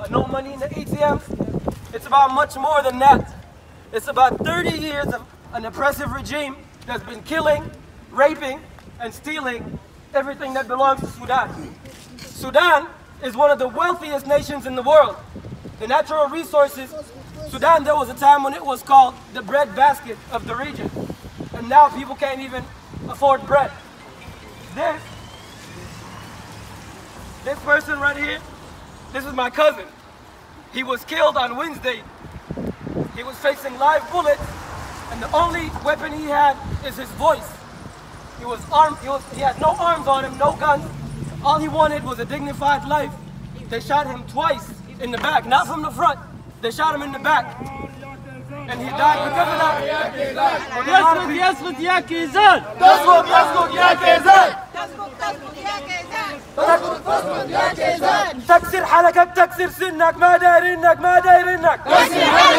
Uh, no money in the ATMs. It's about much more than that. It's about 30 years of an oppressive regime that's been killing, raping, and stealing everything that belongs to Sudan. Sudan is one of the wealthiest nations in the world. The natural resources, Sudan, there was a time when it was called the breadbasket of the region. And now people can't even afford bread. This, this person right here, this is my cousin. He was killed on Wednesday. He was facing live bullets, and the only weapon he had is his voice. He was armed, he, was, he had no arms on him, no guns. All he wanted was a dignified life. They shot him twice in the back, not from the front. They shot him in the back. And he died because of that. Yes, with yes, yes, yes, yes, yes, yes, yes, yes, yes, yes, yes, yes, تكسر حلقك تكسر سنك ما دايرينك ما دايرينك. تكسر حلقك